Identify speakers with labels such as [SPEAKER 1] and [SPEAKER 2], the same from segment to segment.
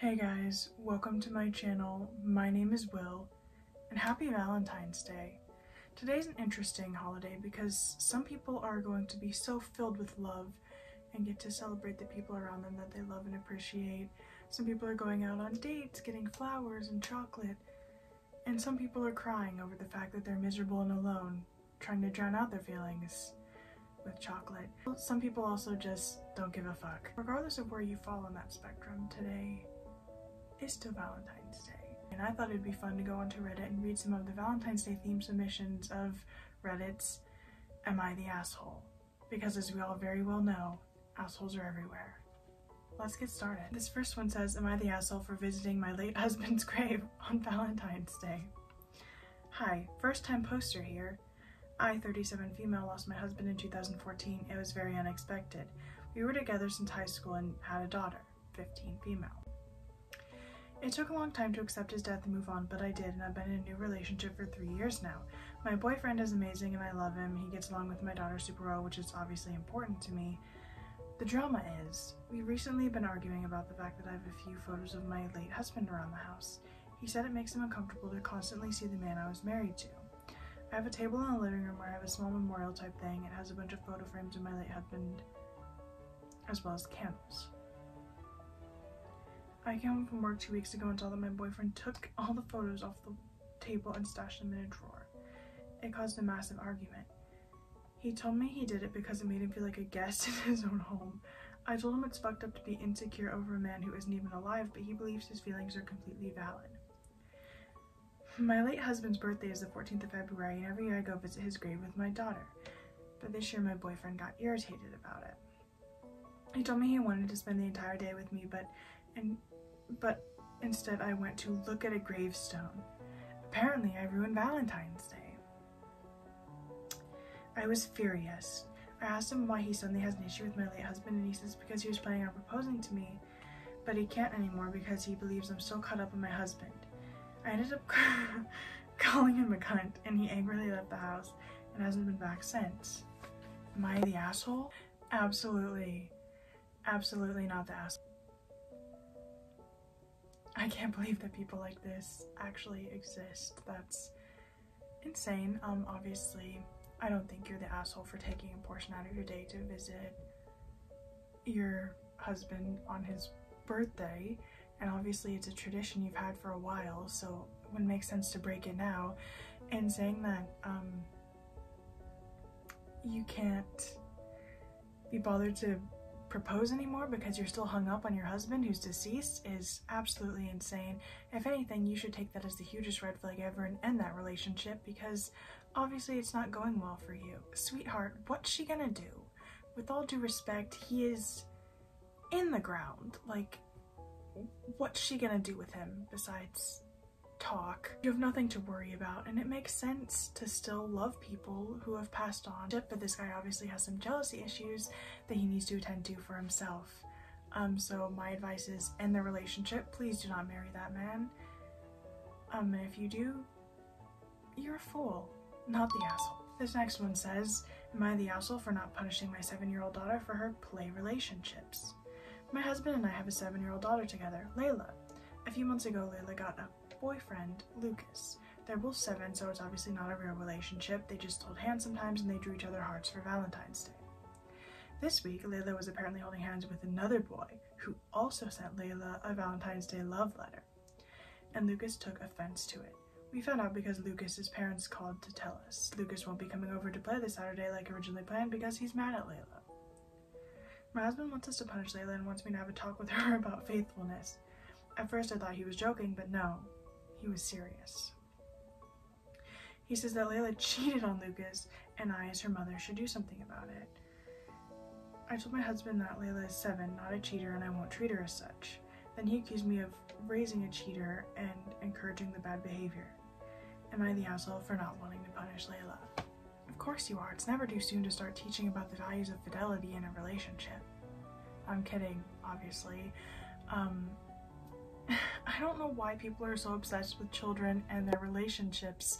[SPEAKER 1] Hey guys, welcome to my channel. My name is Will, and happy Valentine's Day. Today's an interesting holiday because some people are going to be so filled with love and get to celebrate the people around them that they love and appreciate. Some people are going out on dates, getting flowers and chocolate, and some people are crying over the fact that they're miserable and alone, trying to drown out their feelings with chocolate. Some people also just don't give a fuck. Regardless of where you fall on that spectrum, today is still Valentine's Day. And I thought it'd be fun to go onto Reddit and read some of the Valentine's Day theme submissions of Reddit's Am I the Asshole? Because as we all very well know, assholes are everywhere. Let's get started. This first one says, Am I the asshole for visiting my late husband's grave on Valentine's Day? Hi, first time poster here. I, 37 female, lost my husband in 2014. It was very unexpected. We were together since high school and had a daughter, 15 female. It took a long time to accept his death and move on, but I did, and I've been in a new relationship for three years now. My boyfriend is amazing and I love him. He gets along with my daughter super well, which is obviously important to me. The drama is, we've recently been arguing about the fact that I have a few photos of my late husband around the house. He said it makes him uncomfortable to constantly see the man I was married to. I have a table in the living room where I have a small memorial type thing. It has a bunch of photo frames of my late husband, as well as candles. I came home from work two weeks ago and saw that my boyfriend took all the photos off the table and stashed them in a drawer. It caused a massive argument. He told me he did it because it made him feel like a guest in his own home. I told him it's fucked up to be insecure over a man who isn't even alive, but he believes his feelings are completely valid. My late husband's birthday is the 14th of February, and every year I go visit his grave with my daughter. But this year my boyfriend got irritated about it. He told me he wanted to spend the entire day with me, but and but instead I went to look at a gravestone. Apparently I ruined Valentine's Day. I was furious. I asked him why he suddenly has an issue with my late husband and he says because he was planning on proposing to me, but he can't anymore because he believes I'm so caught up in my husband. I ended up calling him a cunt and he angrily left the house and hasn't been back since. Am I the asshole? Absolutely. Absolutely not the asshole. I can't believe that people like this actually exist. That's insane. Um, obviously, I don't think you're the asshole for taking a portion out of your day to visit your husband on his birthday. And obviously, it's a tradition you've had for a while, so it wouldn't make sense to break it now. And saying that um, you can't be bothered to propose anymore because you're still hung up on your husband who's deceased is absolutely insane. If anything, you should take that as the hugest red flag ever and end that relationship because obviously it's not going well for you. Sweetheart, what's she gonna do? With all due respect, he is in the ground. Like, what's she gonna do with him besides talk. You have nothing to worry about and it makes sense to still love people who have passed on. But this guy obviously has some jealousy issues that he needs to attend to for himself. Um, so my advice is end the relationship. Please do not marry that man. Um, and if you do, you're a fool, not the asshole. This next one says, Am I the asshole for not punishing my seven-year-old daughter for her play relationships? My husband and I have a seven-year-old daughter together, Layla. A few months ago, Layla got a boyfriend, Lucas. They're both seven, so it's obviously not a real relationship. They just hold hands sometimes and they drew each other hearts for Valentine's Day. This week, Layla was apparently holding hands with another boy who also sent Layla a Valentine's Day love letter. And Lucas took offense to it. We found out because Lucas's parents called to tell us. Lucas won't be coming over to play this Saturday like originally planned because he's mad at Layla. My husband wants us to punish Layla and wants me to have a talk with her about faithfulness. At first I thought he was joking, but no, he was serious. He says that Layla cheated on Lucas and I, as her mother, should do something about it. I told my husband that Layla is seven, not a cheater, and I won't treat her as such. Then he accused me of raising a cheater and encouraging the bad behavior. Am I the asshole for not wanting to punish Layla? Of course you are. It's never too soon to start teaching about the values of fidelity in a relationship. I'm kidding, obviously. Um, I don't know why people are so obsessed with children and their relationships.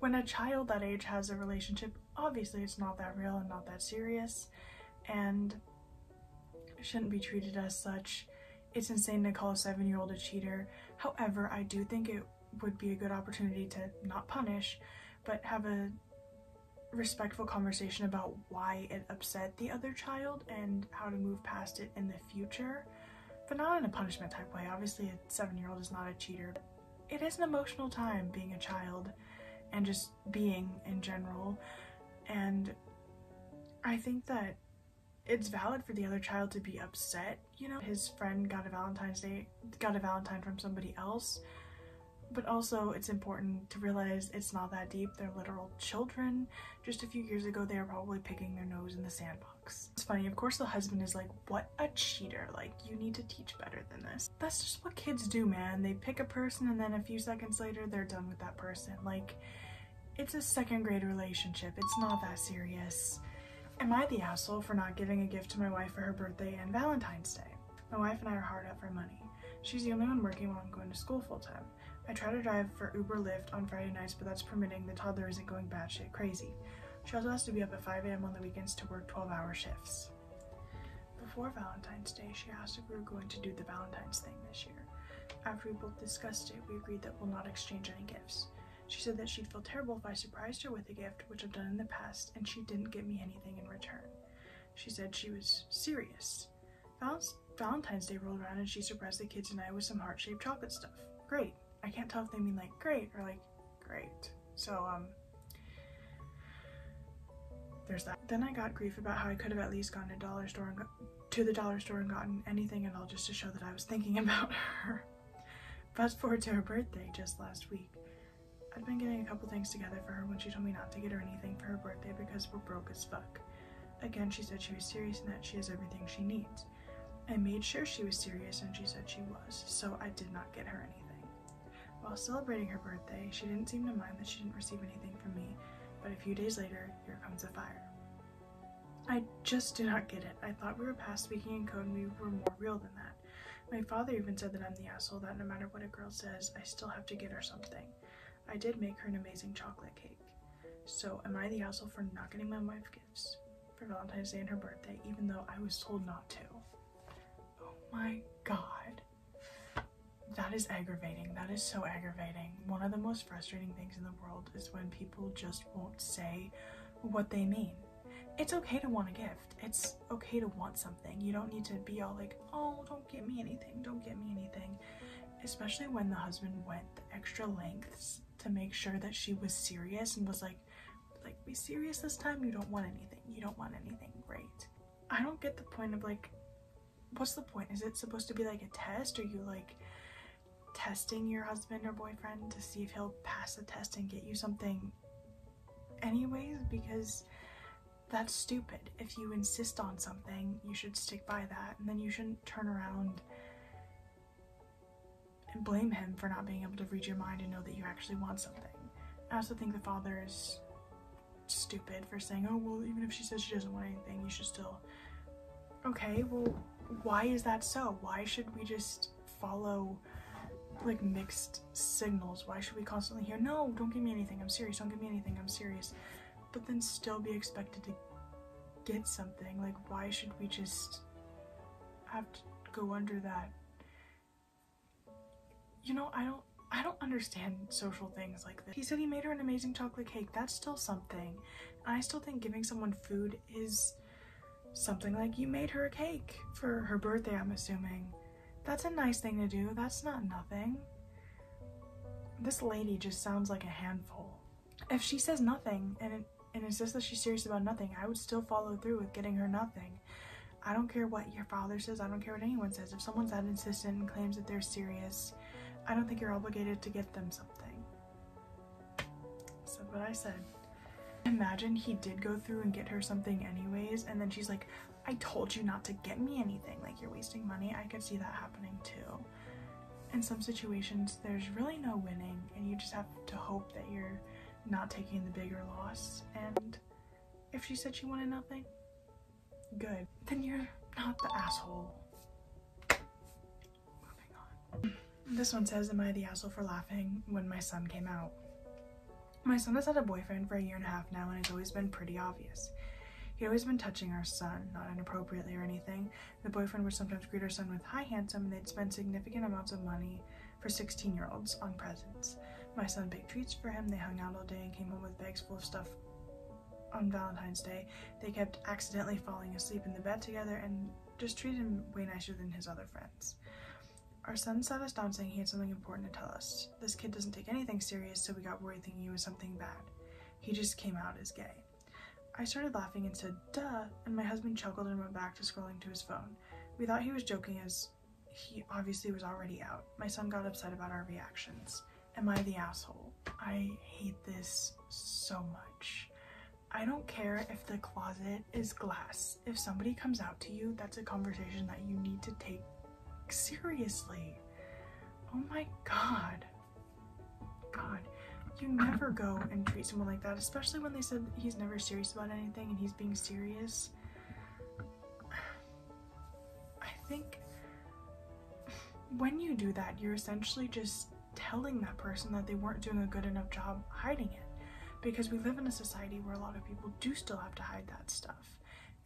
[SPEAKER 1] When a child that age has a relationship, obviously it's not that real and not that serious and shouldn't be treated as such. it's insane to call a seven year old a cheater. However, I do think it would be a good opportunity to not punish, but have a respectful conversation about why it upset the other child and how to move past it in the future, but not in a punishment type way. Obviously, a seven year old is not a cheater. It is an emotional time being a child and just being in general. And I think that it's valid for the other child to be upset. You know, his friend got a Valentine's Day, got a Valentine from somebody else but also, it's important to realize it's not that deep. They're literal children. Just a few years ago, they were probably picking their nose in the sandbox. It's funny, of course, the husband is like, What a cheater. Like, you need to teach better than this. That's just what kids do, man. They pick a person, and then a few seconds later, they're done with that person. Like, it's a second grade relationship. It's not that serious. Am I the asshole for not giving a gift to my wife for her birthday and Valentine's Day? My wife and I are hard up for money. She's the only one working while I'm going to school full time. I try to drive for Uber Lyft on Friday nights, but that's permitting the toddler isn't going batshit crazy. She also has to be up at 5 a.m. on the weekends to work 12 hour shifts. Before Valentine's Day, she asked if we were going to do the Valentine's thing this year. After we both discussed it, we agreed that we'll not exchange any gifts. She said that she'd feel terrible if I surprised her with a gift, which I've done in the past, and she didn't get me anything in return. She said she was serious. Val- Valentine's Day rolled around and she surprised the kids and I with some heart shaped chocolate stuff. Great. I can't tell if they mean like great or like great. So, um, there's that. Then I got grief about how I could have at least gone to dollar store and to the dollar store and gotten anything at all just to show that I was thinking about her. Fast forward to her birthday just last week. I'd been getting a couple things together for her when she told me not to get her anything for her birthday because we're broke as fuck. Again, she said she was serious and that she has everything she needs. I made sure she was serious and she said she was, so I did not get her anything. While celebrating her birthday, she didn't seem to mind that she didn't receive anything from me, but a few days later, here comes a fire. I just do not get it. I thought we were past speaking in code and we were more real than that. My father even said that I'm the asshole, that no matter what a girl says, I still have to get her something. I did make her an amazing chocolate cake. So, am I the asshole for not getting my wife gifts for Valentine's Day and her birthday, even though I was told not to? Oh my god. That is aggravating. That is so aggravating. One of the most frustrating things in the world is when people just won't say what they mean. It's okay to want a gift. It's okay to want something. You don't need to be all like, oh, don't get me anything, don't get me anything. Especially when the husband went the extra lengths to make sure that she was serious and was like, like, be serious this time. You don't want anything. You don't want anything. Great. I don't get the point of like, what's the point? Is it supposed to be like a test? Are you like testing your husband or boyfriend to see if he'll pass the test and get you something anyways because that's stupid. If you insist on something, you should stick by that and then you shouldn't turn around and blame him for not being able to read your mind and know that you actually want something. I also think the father is stupid for saying, oh, well, even if she says she doesn't want anything, you should still. Okay, well, why is that so? Why should we just follow like mixed signals. Why should we constantly hear, no, don't give me anything, I'm serious, don't give me anything, I'm serious, but then still be expected to get something? Like, why should we just have to go under that? You know, I don't. I don't understand social things like this. He said he made her an amazing chocolate cake. That's still something. I still think giving someone food is something like you made her a cake for her birthday, I'm assuming. That's a nice thing to do. That's not nothing. This lady just sounds like a handful. If she says nothing and, it, and insists that she's serious about nothing, I would still follow through with getting her nothing. I don't care what your father says, I don't care what anyone says. If someone's that insistent and claims that they're serious, I don't think you're obligated to get them something. Said what I said. Imagine he did go through and get her something anyways, and then she's like, I told you not to get me anything, like you're wasting money. I could see that happening too. In some situations, there's really no winning, and you just have to hope that you're not taking the bigger loss. And if she said she wanted nothing, good. Then you're not the asshole. Moving on. This one says, Am I the asshole for laughing when my son came out? My son has had a boyfriend for a year and a half now, and it's always been pretty obvious. He'd always been touching our son, not inappropriately or anything. The boyfriend would sometimes greet our son with hi handsome and they'd spend significant amounts of money for 16 year olds on presents. My son baked treats for him, they hung out all day and came home with bags full of stuff on Valentine's Day. They kept accidentally falling asleep in the bed together and just treated him way nicer than his other friends. Our son sat us down saying he had something important to tell us. This kid doesn't take anything serious, so we got worried thinking he was something bad. He just came out as gay. I started laughing and said, duh, and my husband chuckled and went back to scrolling to his phone. We thought he was joking as he obviously was already out. My son got upset about our reactions. Am I the asshole? I hate this so much. I don't care if the closet is glass. If somebody comes out to you, that's a conversation that you need to take seriously. Oh my god. God. You never go and treat someone like that, especially when they said he's never serious about anything and he's being serious. I think when you do that, you're essentially just telling that person that they weren't doing a good enough job hiding it. Because we live in a society where a lot of people do still have to hide that stuff.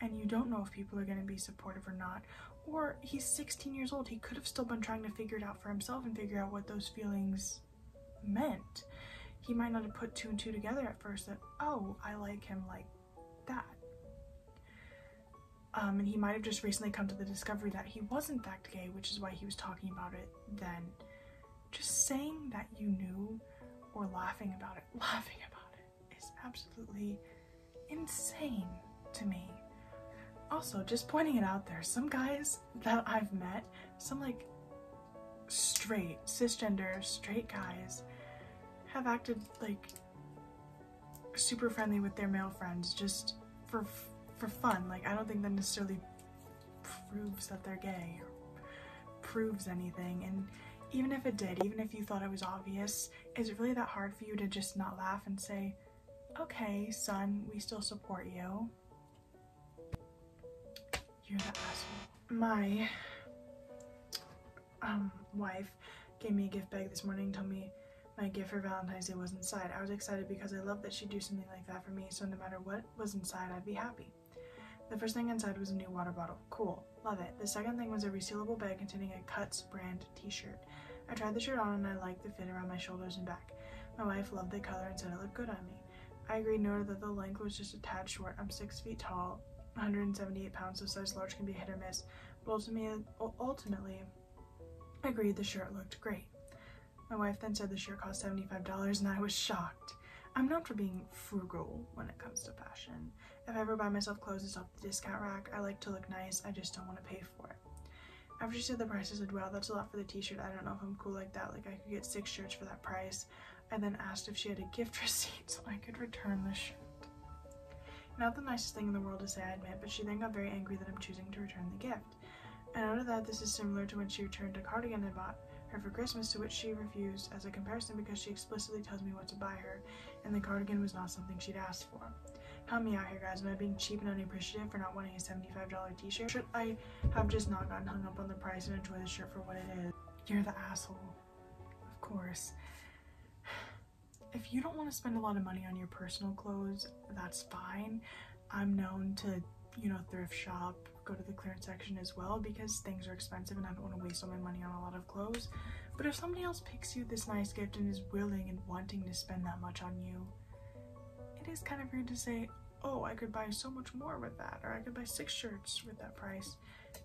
[SPEAKER 1] And you don't know if people are going to be supportive or not, or he's 16 years old. He could have still been trying to figure it out for himself and figure out what those feelings meant. He might not have put two and two together at first that, oh, I like him like that. Um, and he might have just recently come to the discovery that he was in fact gay, which is why he was talking about it then. Just saying that you knew or laughing about it, laughing about it, is absolutely insane to me. Also, just pointing it out there, some guys that I've met, some like straight, cisgender, straight guys, have acted like super friendly with their male friends just for for fun. Like I don't think that necessarily proves that they're gay or proves anything. And even if it did, even if you thought it was obvious, is it really that hard for you to just not laugh and say, "Okay, son, we still support you." You're the asshole. My um, wife gave me a gift bag this morning, told me my gift for Valentine's Day was inside. I was excited because I love that she'd do something like that for me, so no matter what was inside, I'd be happy. The first thing inside was a new water bottle. Cool. Love it. The second thing was a resealable bag containing a Cuts brand t-shirt. I tried the shirt on and I liked the fit around my shoulders and back. My wife loved the color and said it looked good on me. I agreed noted that the length was just a tad short. I'm 6 feet tall 178 pounds, so size large can be hit or miss, but ultimately, ultimately agreed the shirt looked great. My wife then said the shirt cost $75 and I was shocked. I'm known for being frugal when it comes to fashion. If I ever buy myself clothes it's off the discount rack, I like to look nice, I just don't want to pay for it. After she said the price, I said, wow, that's a lot for the t-shirt. I don't know if I'm cool like that. Like I could get six shirts for that price. I then asked if she had a gift receipt so I could return the shirt. Not the nicest thing in the world to say, I admit, but she then got very angry that I'm choosing to return the gift. And out of that, this is similar to when she returned a cardigan I bought her for Christmas, to which she refused as a comparison because she explicitly tells me what to buy her, and the cardigan was not something she'd asked for. Help me out here, guys. Am I being cheap and unappreciative for not wanting a $75 t-shirt? Should I have just not gotten hung up on the price and enjoy the shirt for what it is? You're the asshole. Of course if you don't want to spend a lot of money on your personal clothes, that's fine. I'm known to, you know, thrift shop, go to the clearance section as well because things are expensive and I don't want to waste all my money on a lot of clothes. But if somebody else picks you this nice gift and is willing and wanting to spend that much on you, it is kind of weird to say, oh, I could buy so much more with that, or I could buy six shirts with that price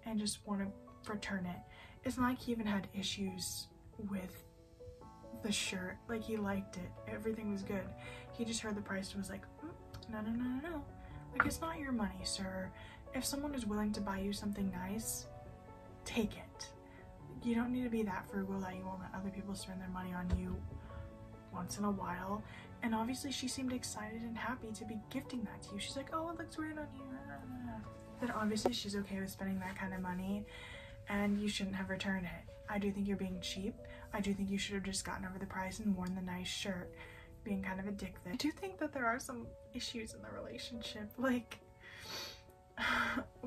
[SPEAKER 1] and just want to return it. It's not like he even had issues with the shirt. Like he liked it. Everything was good. He just heard the price and was like, mm, no, no, no, no, no. Like it's not your money, sir. If someone is willing to buy you something nice, take it. You don't need to be that frugal that you won't let other people spend their money on you once in a while. And obviously she seemed excited and happy to be gifting that to you. She's like, oh, it looks weird on you. Then obviously she's okay with spending that kind of money and you shouldn't have returned it. I do think you're being cheap. I do think you should have just gotten over the price and worn the nice shirt, being kind of a dick I do think that there are some issues in the relationship. Like,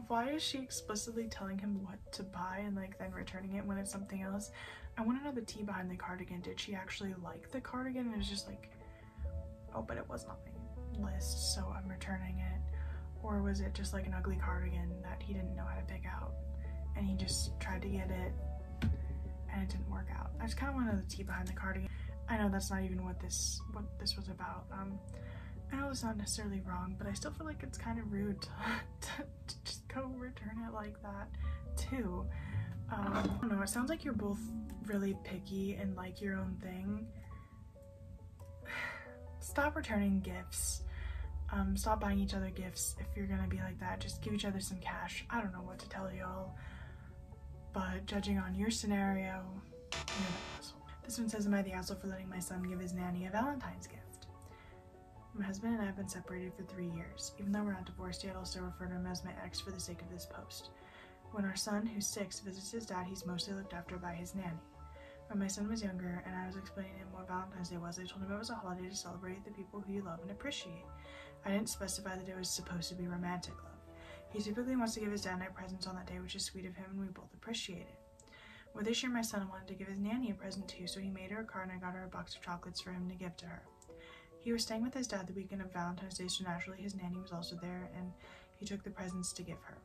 [SPEAKER 1] why is she explicitly telling him what to buy and like then returning it when it's something else? I want to know the tea behind the cardigan. Did she actually like the cardigan? And it's just like, oh, but it was not my list, so I'm returning it. Or was it just like an ugly cardigan that he didn't know how to pick out and he just tried to get it and it didn't work out? I just kind of want to know the tea behind the cardigan. I know that's not even what this what this was about. Um, I know it's not necessarily wrong, but I still feel like it's kind of rude to, to, to just go return it like that too. Um, I don't know. It sounds like you're both really picky and like your own thing. Stop returning gifts. Um, stop buying each other gifts if you're gonna be like that. Just give each other some cash. I don't know what to tell y'all, but judging on your scenario, you're the asshole. This one says, Am I the asshole for letting my son give his nanny a Valentine's gift? My husband and I have been separated for three years. Even though we're not divorced yet, I'll still refer to him as my ex for the sake of this post. When our son, who's six, visits his dad, he's mostly looked after by his nanny. When my son was younger and I was explaining to him what Valentine's Day was, I told him it was a holiday to celebrate the people who you love and appreciate. I didn't specify that it was supposed to be romantic love. He typically wants to give his dad night presents on that day, which is sweet of him and we both appreciate it. Well, this year my son wanted to give his nanny a present too, so he made her a card and I got her a box of chocolates for him to give to her. He was staying with his dad the weekend of Valentine's Day, so naturally his nanny was also there and he took the presents to give her.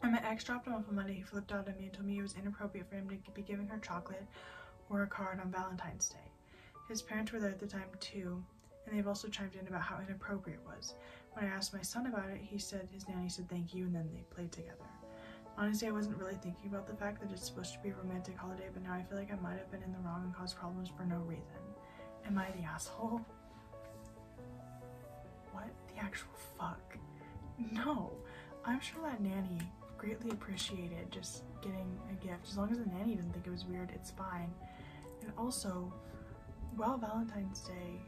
[SPEAKER 1] When my ex dropped him off on Monday, he flipped out at me and told me it was inappropriate for him to be giving her chocolate or a card on Valentine's Day. His parents were there at the time too, and they've also chimed in about how inappropriate it was. When I asked my son about it, he said his nanny said thank you and then they played together. Honestly, I wasn't really thinking about the fact that it's supposed to be a romantic holiday, but now I feel like I might have been in the wrong and caused problems for no reason. Am I the asshole? What the actual fuck? No. I'm sure that nanny greatly appreciated just getting a gift. As long as the nanny didn't think it was weird, it's fine. And also, while Valentine's Day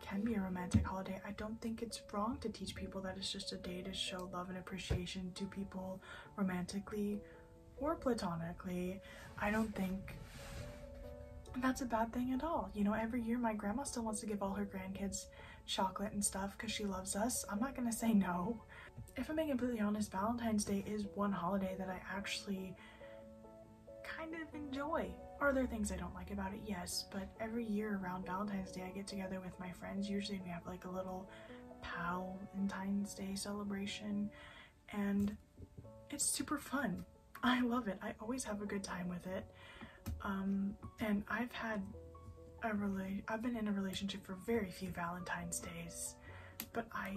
[SPEAKER 1] can be a romantic holiday, I don't think it's wrong to teach people that it's just a day to show love and appreciation to people romantically or platonically. I don't think that's a bad thing at all. You know, every year my grandma still wants to give all her grandkids chocolate and stuff because she loves us. I'm not gonna say no. If I'm being completely honest, Valentine's Day is one holiday that I actually kind of enjoy. Are there things I don't like about it? Yes, but every year around Valentine's Day, I get together with my friends. Usually, we have like a little Valentine's Day celebration, and it's super fun. I love it. I always have a good time with it. Um, and I've had a rela- I've been in a relationship for very few Valentine's days, but I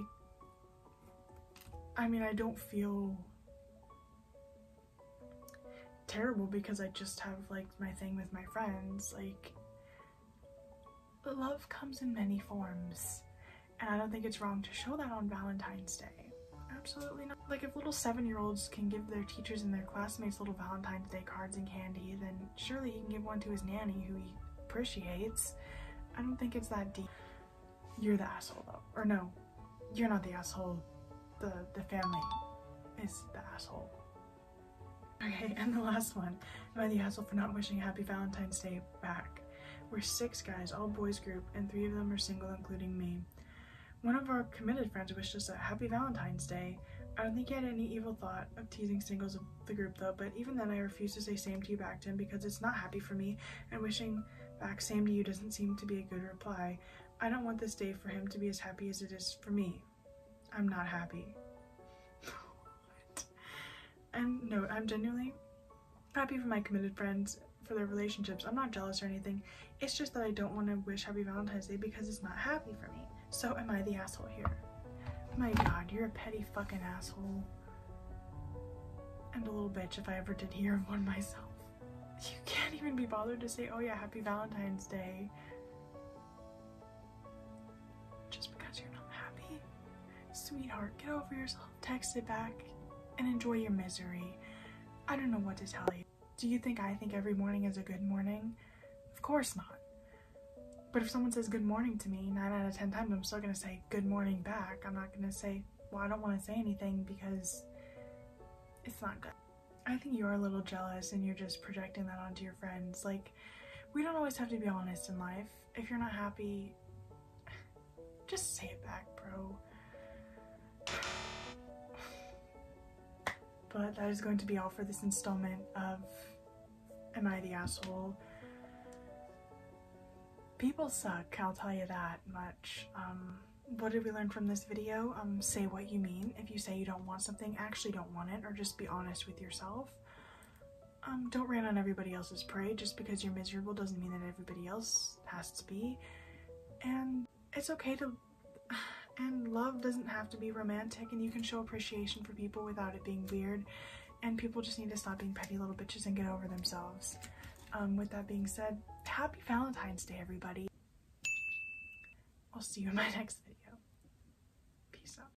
[SPEAKER 1] I mean, I don't feel terrible because I just have like my thing with my friends. Like, love comes in many forms, and I don't think it's wrong to show that on Valentine's Day. Absolutely not. Like, if little seven year olds can give their teachers and their classmates little Valentine's Day cards and candy, then surely he can give one to his nanny who he appreciates. I don't think it's that deep. You're the asshole, though. Or no, you're not the asshole. The, the family is the asshole. Okay, and the last one. Am I the asshole for not wishing Happy Valentine's Day back? We're six guys, all boys group, and three of them are single, including me. One of our committed friends wished us a Happy Valentine's Day. I don't think he had any evil thought of teasing singles of the group though, but even then I refuse to say same to you back to him because it's not happy for me, and wishing same to you doesn't seem to be a good reply. I don't want this day for him to be as happy as it is for me. I'm not happy. And no, I'm genuinely happy for my committed friends for their relationships. I'm not jealous or anything. It's just that I don't want to wish Happy Valentine's Day because it's not happy for me. So am I the asshole here? My god, you're a petty fucking asshole. And a little bitch if I ever did hear of one myself. You can't even be bothered to say, oh yeah, Happy Valentine's Day. Just because you're not happy. Sweetheart, get over yourself. Text it back and enjoy your misery. I don't know what to tell you. Do you think I think every morning is a good morning? Of course not. But if someone says good morning to me, 9 out of 10 times I'm still gonna say good morning back. I'm not gonna say, well, I don't wanna say anything because it's not good. I think you're a little jealous and you're just projecting that onto your friends. Like, we don't always have to be honest in life. If you're not happy, just say it back, bro. But that is going to be all for this installment of Am I the Asshole? People suck, I'll tell you that much. Um, what did we learn from this video? Um, say what you mean. If you say you don't want something, actually don't want it, or just be honest with yourself. Um, don't rain on everybody else's parade. Just because you're miserable doesn't mean that everybody else has to be. And it's okay to. And love doesn't have to be romantic, and you can show appreciation for people without it being weird. And people just need to stop being petty little bitches and get over themselves. Um, with that being said, happy Valentine's Day, everybody. I'll see you in my next video. Peace out.